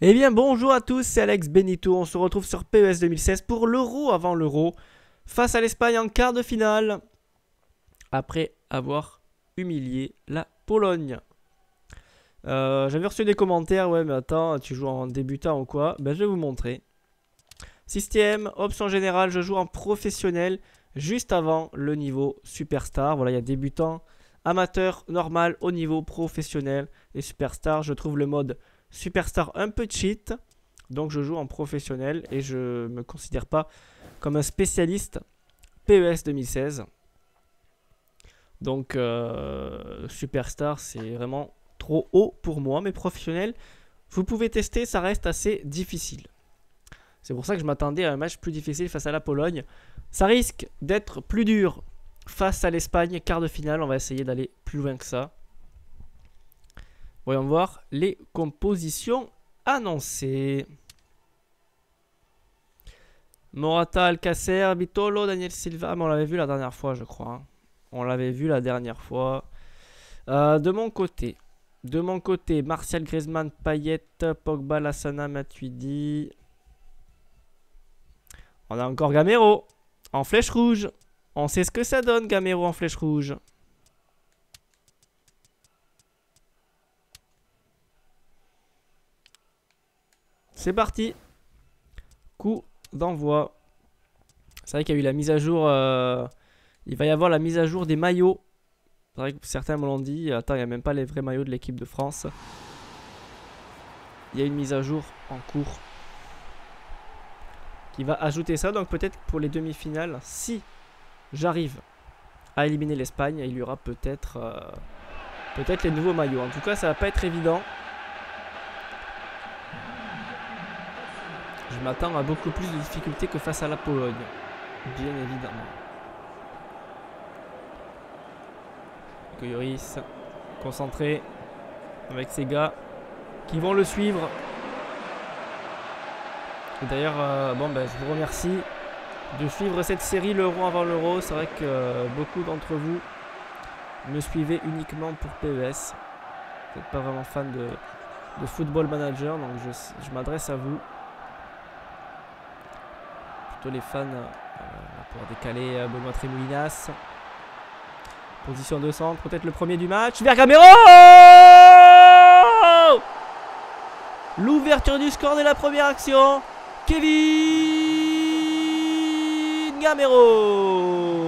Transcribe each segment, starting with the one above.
Eh bien bonjour à tous, c'est Alex Benito, on se retrouve sur PES 2016 pour l'Euro avant l'Euro, face à l'Espagne en quart de finale, après avoir humilié la Pologne. Euh, j'avais reçu des commentaires, ouais mais attends, tu joues en débutant ou quoi? Ben je vais vous montrer. Système, option générale, je joue en professionnel, juste avant le niveau superstar. Voilà, il y a débutant, amateur, normal, au niveau professionnel et superstar. Je trouve le mode Superstar un peu cheat. Donc je joue en professionnel et je me considère pas comme un spécialiste PES 2016. Donc euh, Superstar c'est vraiment trop haut pour moi. Mais professionnel, vous pouvez tester, ça reste assez difficile. C'est pour ça que je m'attendais à un match plus difficile face à la Pologne. Ça risque d'être plus dur face à l'Espagne, quart de finale. On va essayer d'aller plus loin que ça. Voyons voir les compositions annoncées. Morata, Alcacer, Bitolo, Daniel Silva. Mais on l'avait vu la dernière fois, je crois. Hein. On l'avait vu la dernière fois. Euh, de mon côté, de mon côté, Martial Griezmann, Payet, Pogba, Lassana, Matuidi. On a encore Gamero en flèche rouge. On sait ce que ça donne, Gamero en flèche rouge. C'est parti. Coup d'envoi. C'est vrai qu'il y a eu la mise à jour. Euh, il va y avoir la mise à jour des maillots. C'est vrai que certains me l'ont dit. Attends, il n'y a même pas les vrais maillots de l'équipe de France. Il y a une mise à jour en cours. Qui va ajouter ça. Donc peut-être pour les demi-finales, si j'arrive à éliminer l'Espagne, il y aura peut-être euh, peut-être les nouveaux maillots. En tout cas, ça va pas être évident. Je m'attends à beaucoup plus de difficultés que face à la Pologne. Bien évidemment. Yoris, concentré avec ses gars qui vont le suivre. D'ailleurs, euh, bon, ben, je vous remercie de suivre cette série l'euro avant l'euro. C'est vrai que euh, beaucoup d'entre vous me suivez uniquement pour PES. Vous n'êtes pas vraiment fan de, Football Manager, donc je m'adresse à vous les fans euh, pour décaler euh, Benoît Trémoulinas. Position de centre, peut-être le premier du match. Vers Gamero L'ouverture du score de la première action. Kevin Gamero.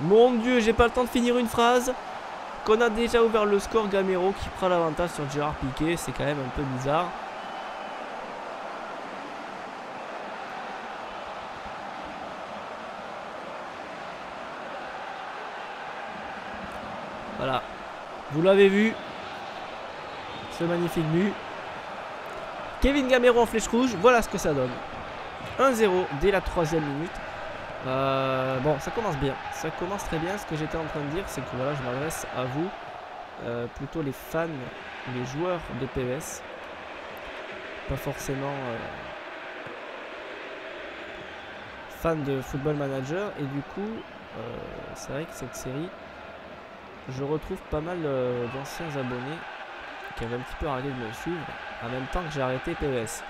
Mon dieu, j'ai pas le temps de finir une phrase. Qu'on a déjà ouvert le score, Gamero qui prend l'avantage sur Gérard Piquet, c'est quand même un peu bizarre. Voilà. Vous l'avez vu. Ce magnifique but. Kevin Gamero en flèche rouge. Voilà ce que ça donne. 1-0 dès la troisième minute. Euh, bon, ça commence bien. Ça commence très bien. Ce que j'étais en train de dire, c'est que voilà, je m'adresse à vous. Euh, plutôt les fans, les joueurs de PES. Pas forcément euh, fans de Football Manager. Et du coup, c'est vrai que cette série je retrouve pas mal euh, d'anciens abonnés qui avaient un petit peu arrêté de me suivre en même temps que j'ai arrêté PES.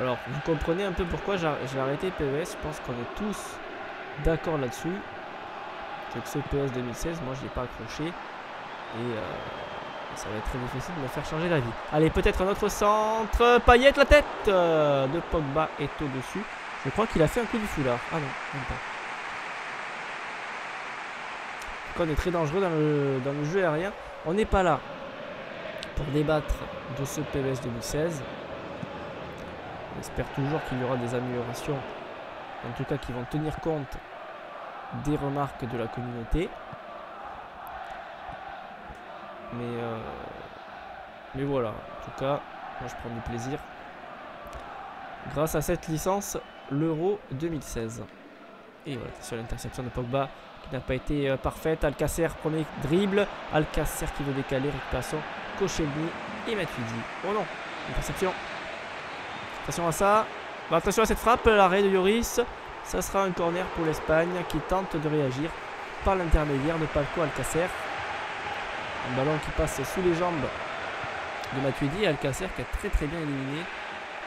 Alors, vous comprenez un peu pourquoi j'ai arrêté PES. Je pense qu'on est tous d'accord là-dessus. C'est que ce PES 2016, moi, je l'ai pas accroché. Et euh, ça va être très difficile de me faire changer d'avis. Allez, peut-être un autre centre. Paillette, la tête euh, de Pogba est au-dessus. Je crois qu'il a fait un coup du foulard. Ah non, même pas on est très dangereux dans le, jeu aérien. On n'est pas là pour débattre de ce PES 2016. J'espère toujours qu'il y aura des améliorations, en tout cas qui vont tenir compte des remarques de la communauté. Mais, euh, mais voilà, en tout cas, moi je prends du plaisir. Grâce à cette licence, l'Euro 2016. Et voilà, sur l'interception de Pogba qui n'a pas été euh, parfaite. Alcacer, premier dribble. Alcacer qui veut décaler, récupération. Koscielny et Matuidi. Oh non, interception. Attention à ça. Attention à cette frappe, l'arrêt de Yoris. Ça sera un corner pour l'Espagne qui tente de réagir par l'intermédiaire de Palco Alcacer. Un ballon qui passe sous les jambes de Matuidi Alcacer qui a très très bien éliminé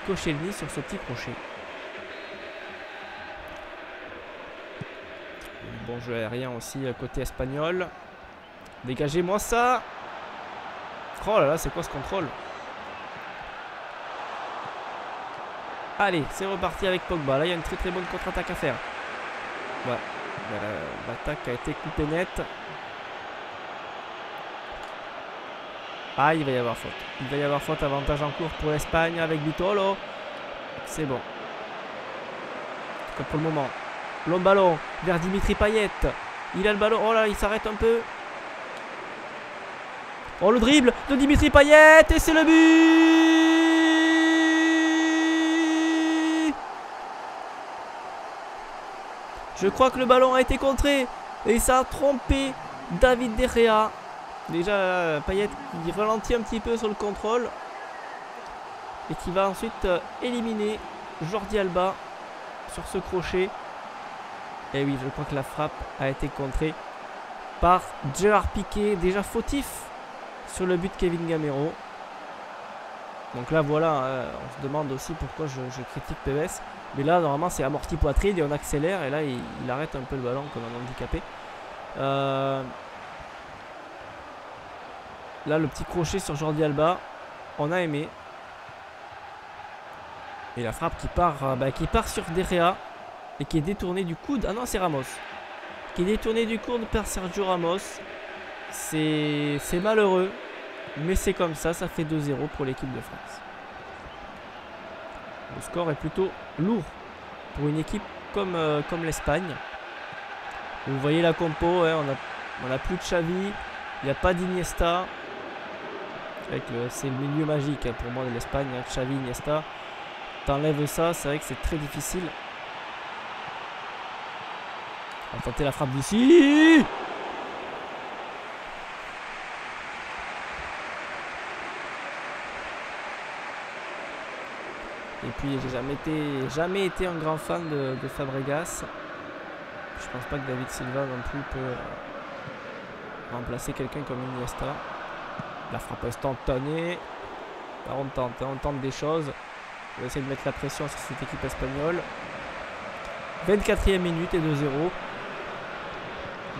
Koscielny sur ce petit crochet. Bon jeu aérien aussi euh, côté espagnol. Dégagez-moi ça Oh là là, c'est quoi ce contrôle? Allez, c'est reparti avec Pogba. Là, il y a une très très bonne contre-attaque à faire. Voilà. L'attaque a été coupée nette. Ah, il va y avoir faute. Il va y avoir faute. Avantage en cours pour l'Espagne avec Vitolo. C'est bon. pour le moment. Long ballon vers Dimitri Payet. Il a le ballon. Oh là, il s'arrête un peu. Oh, le dribble de Dimitri Payet. Et c'est le but. Je crois que le ballon a été contré. Et ça a trompé David De Gea. Déjà, Payet qui ralentit un petit peu sur le contrôle. Et qui va ensuite euh, éliminer Jordi Alba sur ce crochet. Et oui, je crois que la frappe a été contrée par Gérard Piquet, déjà fautif sur le but de Kevin Gamero. Donc là, voilà, hein, on se demande aussi pourquoi je, critique PVS. Mais là, normalement, c'est amorti poitrine et on accélère. Et là, il, arrête un peu le ballon comme un handicapé. Euh, là, le petit crochet sur Jordi Alba, on a aimé. Et la frappe qui part, euh, bah, qui part sur Derrea et qui est détournée du coude. Ah non, c'est Ramos. Qui est détourné du coude par Sergio Ramos. C'est malheureux. Mais c'est comme ça, ça fait 2-0 pour l'équipe de France. Le score est plutôt lourd pour une équipe comme, euh, comme l'Espagne. Vous voyez la compo, hein, on n'a a plus de Xavi, il n'y a pas d'Iniesta. C'est le milieu magique hein, pour moi de l'Espagne, hein, Xavi, Iniesta. T'enlèves ça, c'est vrai que c'est très difficile. On va tenter la frappe d'ici. Et puis j'ai jamais été, jamais été un grand fan de, Fabregas. Je pense pas que David Silva non plus peut euh, remplacer quelqu'un comme Iniesta. La frappe instantanée. on tente, on tente des choses. On va essayer de mettre la pression sur cette équipe espagnole. 24e minute et 2-0.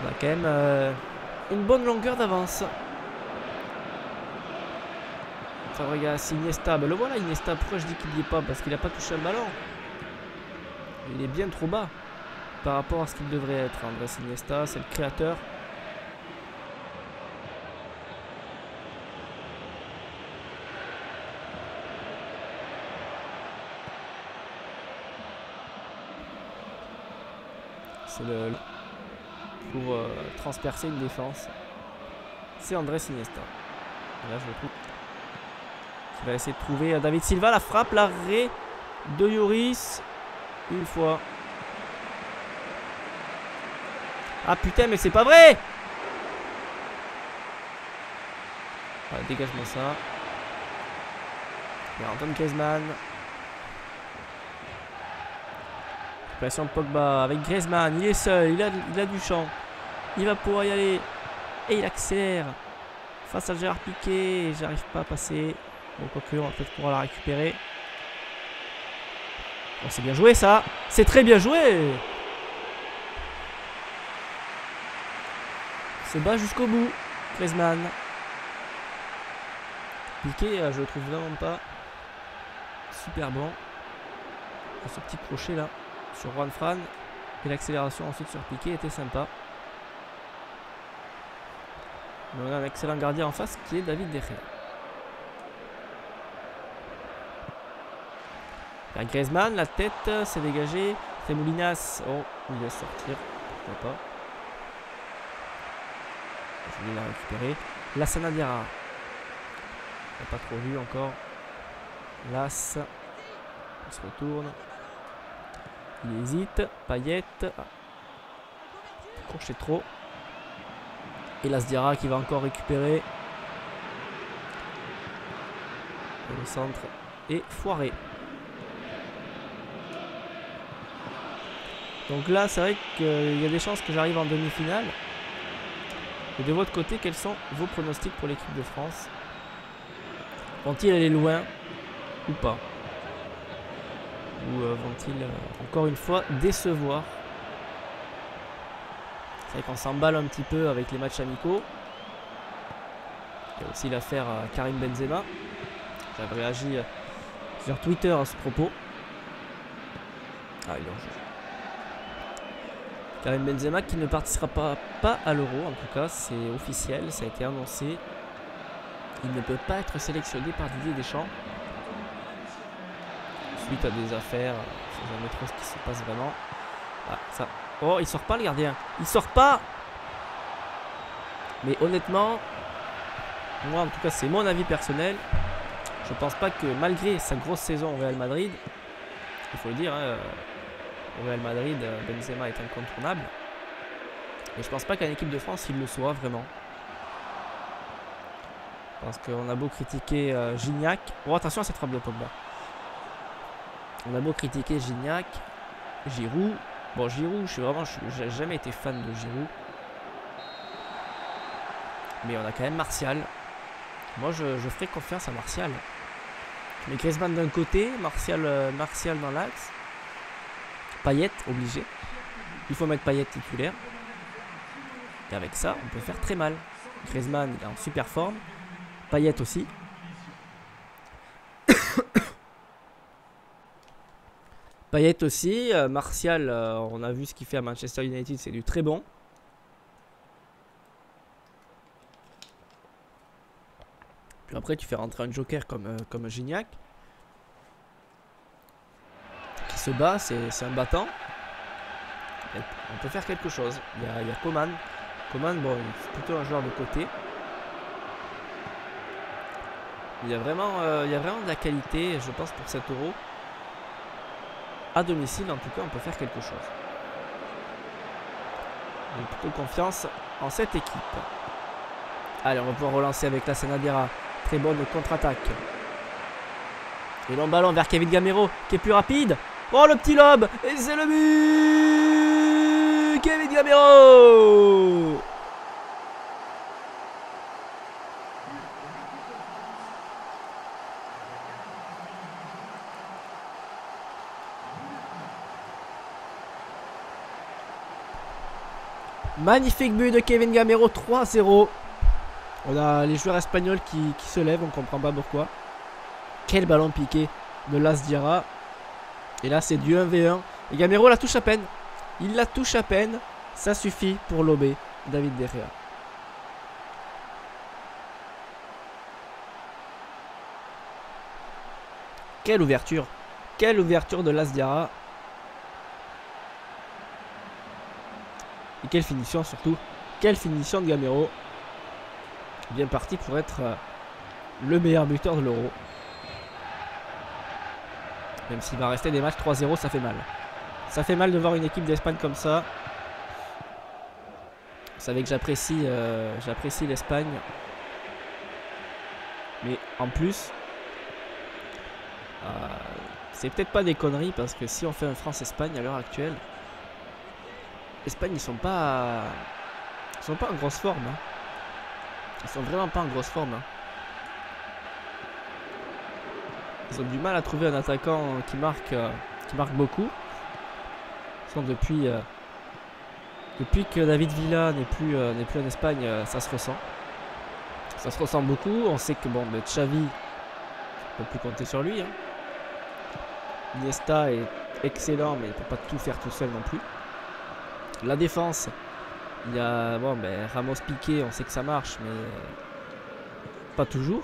On a quand même euh, une bonne longueur d'avance. Fabregas, Iniesta. Ben le voilà Iniesta. Pourquoi je dis qu'il n'y est pas? Parce qu'il n'a pas touché un ballon. Il est bien trop bas par rapport à ce qu'il devrait être. Andrés Iniesta, c'est le créateur. Pour euh, transpercer une défense. C'est André Iniesta. là, je trouve. Qui va essayer de trouver euh, David Silva. La frappe, l'arrêt de Yoris. Une fois. Ah putain, mais c'est pas vrai Dégage-moi ça. Il y a Anton Griezmann. de Pogba avec Griezmann. Il est seul. Il a, il a du champ. Il va pouvoir y aller. Et il accélère. Face à Gérard Piqué. J'arrive pas à passer. Bon, quoique, on va peut-être pouvoir la récupérer. Bon, c'est bien joué ça. C'est très bien joué. C'est bas jusqu'au bout. Griezmann. Piqué, euh, je le trouve vraiment pas super bon. Ce petit crochet là sur Juan Fran. Et l'accélération ensuite sur Piqué était sympa. Mais on a un excellent gardien en face qui est David De Griezmann, la tête s'est dégagée. Moulinas, oh, il va sortir. Pourquoi pas? Je vais la récupérer. La. On n'a pas trop vu encore. Las. On se retourne. Il hésite. Paillette. Crochet trop. Et Lasdiara qui va encore récupérer. Le centre est foiré. Donc là, c'est vrai qu'il y a des chances que j'arrive en demi-finale. Et de votre côté, quels sont vos pronostics pour l'équipe de France? Vont-ils aller loin ou pas? Ou euh, vont-ils, euh, encore une fois, décevoir? C'est vrai qu'on s'emballe un petit peu avec les matchs amicaux. Il y a aussi l'affaire euh, Karim Benzema. J'avais réagi sur Twitter à ce propos. Ah, il est en jeu. Karim Benzema qui ne participera pas, à l'Euro, en tout cas, c'est officiel, ça a été annoncé. Il ne peut pas être sélectionné par Didier Deschamps. Suite à des affaires, je ne sais jamais trop ce qui se passe vraiment. Ah, ça. Oh, il sort pas le gardien. Il sort pas Mais honnêtement, moi en tout cas c'est mon avis personnel. Je pense pas que malgré sa grosse saison au Real Madrid, il faut le dire, hein, au Real Madrid, euh, Benzema est incontournable. Et je pense pas qu'en équipe de France, il le soit vraiment. Parce qu'on a beau critiquer euh, Gignac. Oh, attention à cette frappe de Pogba. On a beau critiquer Gignac, Giroud. Bon, Giroud, je suis vraiment, j'ai jamais été fan de Giroud. Mais on a quand même Martial. Moi, je, ferai confiance à Martial. Mais Griezmann d'un côté, Martial, euh, Martial dans l'axe. Payet obligé. Il faut mettre Payet titulaire. Et avec ça, on peut faire très mal. Griezmann est en super forme. Payet aussi. Payet aussi. Euh, Martial, euh, on a vu ce qu'il fait à Manchester United, c'est du très bon. Puis après, tu fais rentrer un joker comme, euh, comme Gignac se bat, c'est un battant. on peut faire quelque chose. Il y a, il Coman. Coman, bon, c'est plutôt un joueur de côté. Il y a vraiment, il y a vraiment de la qualité, je pense, pour 7 euros. À domicile, en tout cas, on peut faire quelque chose. J'ai plutôt confiance en cette équipe. Allez, on va pouvoir relancer avec la Senadera. Très bonne contre-attaque. Et l'on ballon vers Kevin Gamero, qui est plus rapide. Oh le petit lobe Et c'est le but Kevin Gamero Magnifique but de Kevin Gamero 3-0 On a les joueurs espagnols qui, qui, se lèvent, on comprend pas pourquoi. Quel ballon piqué de Las Diarra. Et là, c'est du 1v1. Et Gamero la touche à peine. Il la touche à peine. Ça suffit pour lober David De Quelle ouverture. Quelle ouverture de Lasdiara. Et quelle finition surtout. Quelle finition de Gamero. Bien parti pour être euh, le meilleur buteur de l'Euro. Même s'il va rester des matchs 3-0, ça fait mal. Ça fait mal de voir une équipe d'Espagne comme ça. Vous savez que j'apprécie euh, l'Espagne. Mais en plus, euh, c'est peut-être pas des conneries parce que si on fait un France-Espagne à l'heure actuelle, l'Espagne ils sont pas ils sont pas en grosse forme. Hein. Ils sont vraiment pas en grosse forme. Hein. Ils ont du mal à trouver un attaquant qui marque, euh, qui marque beaucoup. depuis, euh, depuis que David Villa n'est plus, euh, n'est plus en Espagne, ça se ressent. Ça se ressent beaucoup. On sait que bon, mais Xavi, on peut plus compter sur lui. Hein. Iniesta est excellent, mais il peut pas tout faire tout seul non plus. La défense, il y a bon, ben, Ramos Piqué, on sait que ça marche, mais pas toujours.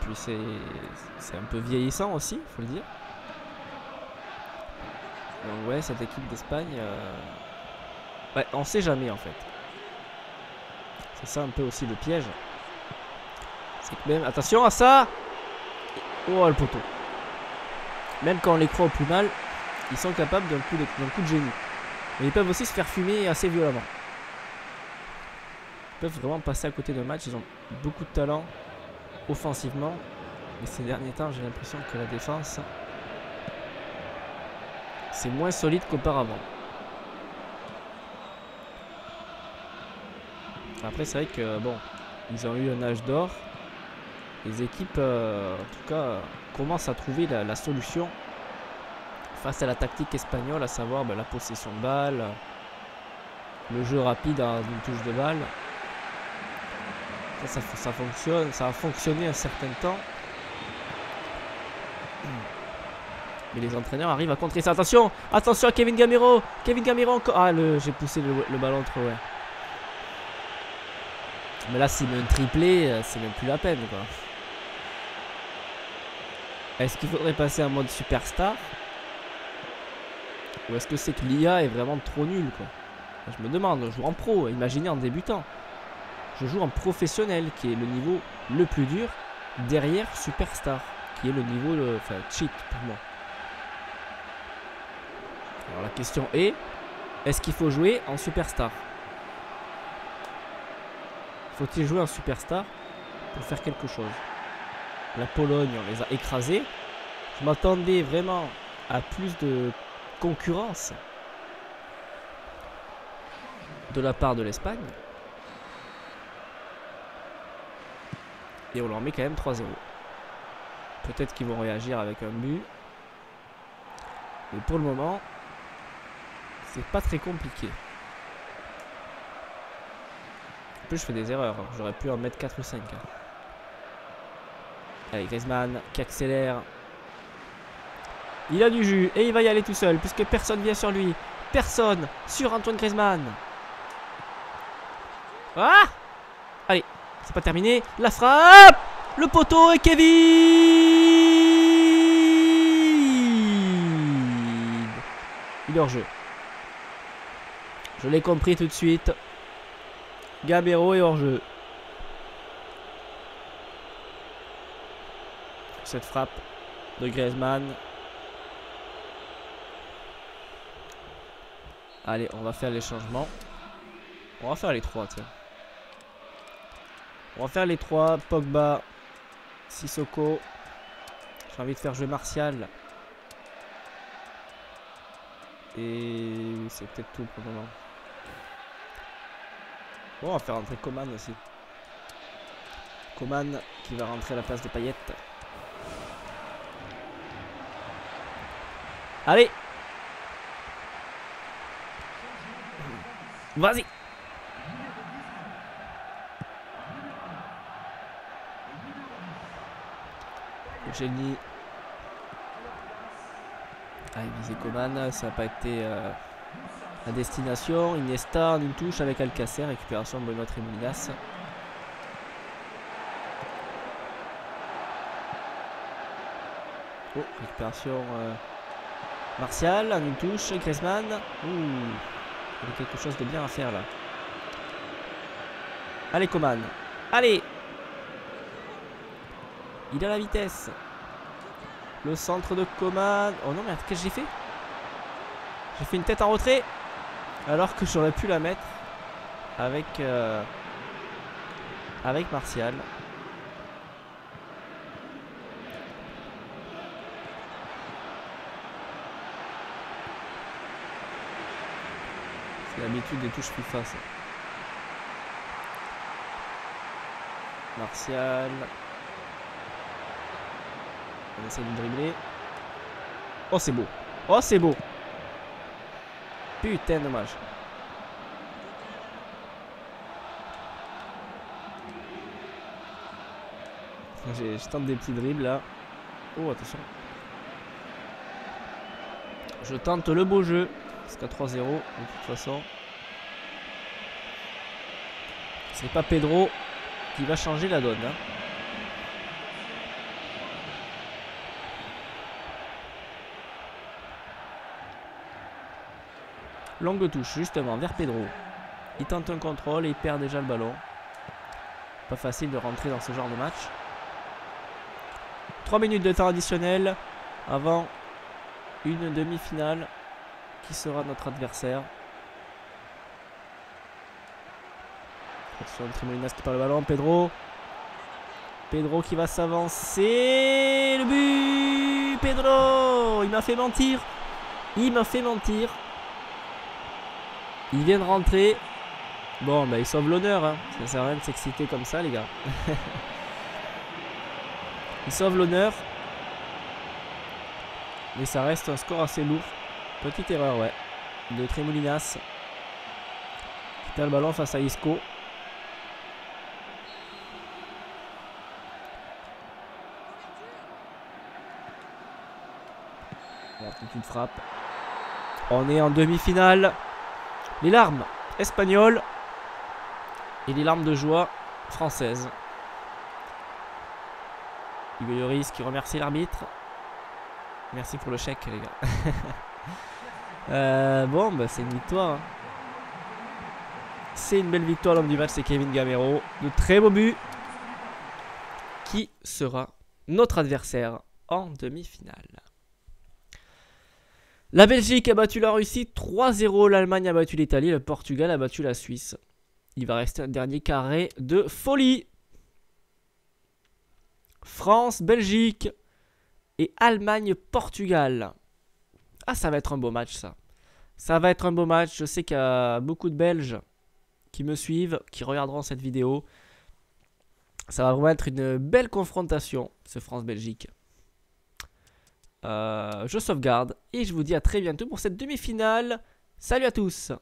Puis c'est un peu vieillissant aussi, faut le dire. Donc ouais, cette équipe d'Espagne, euh... ouais, on sait jamais en fait. C'est ça un peu aussi le piège. C'est que même, attention à ça Oh le poteau. Même quand on les croit au plus mal, ils sont capables d'un coup, coup, de génie. Mais ils peuvent aussi se faire fumer assez violemment. Ils peuvent vraiment passer à côté d'un match, ils ont beaucoup de talent offensivement. Mais ces derniers temps, j'ai l'impression que la défense, c'est moins solide qu'auparavant. Après, c'est vrai que, bon, ils ont eu un âge d'or. Les équipes, euh, en tout cas, commencent à trouver la, solution face à la tactique espagnole, à savoir ben, la possession de balle, le jeu rapide à une touche de balle. Ça, fonctionne, ça a fonctionné un certain temps. Mais les entraîneurs arrivent à contrer ça. Attention Attention à Kevin Gamero Kevin Gamero encore Ah, j'ai poussé le, ballon trop, ouais. Mais là, s'il met un triplé, euh, c'est même plus la peine. Est-ce qu'il faudrait passer en mode superstar? Ou est-ce que c'est que l'IA est vraiment trop nul, quoi? Je me demande, je joue en pro, imaginez en débutant. Je joue en professionnel, qui est le niveau le plus dur, derrière superstar, qui est le niveau, le, enfin, cheat pour moi. Alors la question est, est-ce qu'il faut jouer en superstar? Faut-il jouer en superstar pour faire quelque chose? La Pologne, on les a écrasés. Je m'attendais vraiment à plus de concurrence de la part de l'Espagne. Et on leur met quand même 3-0. Peut-être qu'ils vont réagir avec un but. Mais pour le moment, c'est pas très compliqué. En plus, je fais des erreurs. Hein. J'aurais pu en mettre 4 ou 5. Hein. Allez, Griezmann qui accélère. Il a du jus et il va y aller tout seul puisque personne vient sur lui. Personne sur Antoine Griezmann. Ah Allez, c'est pas terminé. La frappe Le poteau et Kevin Il est hors jeu. Je l'ai compris tout de suite. Gabero est hors jeu. Cette frappe de Griezmann. Allez, on va faire les changements. On va faire les trois, tiens. On va faire les trois. Pogba, Sissoko. J'ai envie de faire jouer Martial. Et c'est peut-être tout pour le moment. Bon, on va faire rentrer Coman aussi. Coman qui va rentrer à la place de Payette. Allez Vas-y Génie. Allez, viser Coman, ça n'a pas été... Euh, la destination, Iniesta en une touche avec Alcacer, récupération de Benoît Tremoulinas. Oh, récupération euh, Martial en une touche, Griezmann. Ouh, il y a quelque chose de bien à faire là. Allez Coman, allez Il a la vitesse. Le centre de Coman. Oh non mais qu'est-ce que j'ai fait? J'ai fait une tête en retrait. Alors que j'aurais pu la mettre avec, euh, avec Martial. L'habitude des touches FIFA ça. Martial. On essaie de dribbler. Oh c'est beau. Oh c'est beau. Putain, dommage. Je tente des petits dribbles là. Oh, attention. Je tente le beau jeu. Qu'à 3-0, de toute façon. C'est pas Pedro qui va changer la donne. Hein. Longue touche justement vers Pedro. Il tente un contrôle et il perd déjà le ballon. Pas facile de rentrer dans ce genre de match. 3 minutes de temps additionnel avant une demi-finale qui sera notre adversaire. Attention, Trimolinas qui perd le ballon. Pedro. Pedro qui va s'avancer. Le but Pedro Il m'a fait mentir. Il m'a fait mentir. Il vient de rentrer. Bon, bah, il sauve l'honneur. Hein. Ça sert à rien de s'exciter comme ça, les gars. il sauve l'honneur. Mais ça reste un score assez lourd. Petite erreur, ouais. De Tremolinas. Qui le ballon face à Isco. Une frappe. On est en demi-finale. Les larmes espagnoles et les larmes de joie françaises. Hugo qui remercie l'arbitre. Merci pour le chèque, les gars. Euh, bon, bah, c'est une victoire. Hein. C'est une belle victoire. L'homme du match, c'est Kevin Gamero. De très beaux buts. Qui sera notre adversaire en demi-finale? La Belgique a battu la Russie 3-0. L'Allemagne a battu l'Italie. Le Portugal a battu la Suisse. Il va rester un dernier carré de folie. France, Belgique et Allemagne-Portugal. Ah, ça va être un beau match, ça. Ça va être un beau match. Je sais qu'il y a beaucoup de Belges qui me suivent, qui regarderont cette vidéo. Ça va vraiment être une belle confrontation, ce France-Belgique. Euh, je sauvegarde et je vous dis à très bientôt pour cette demi-finale. Salut à tous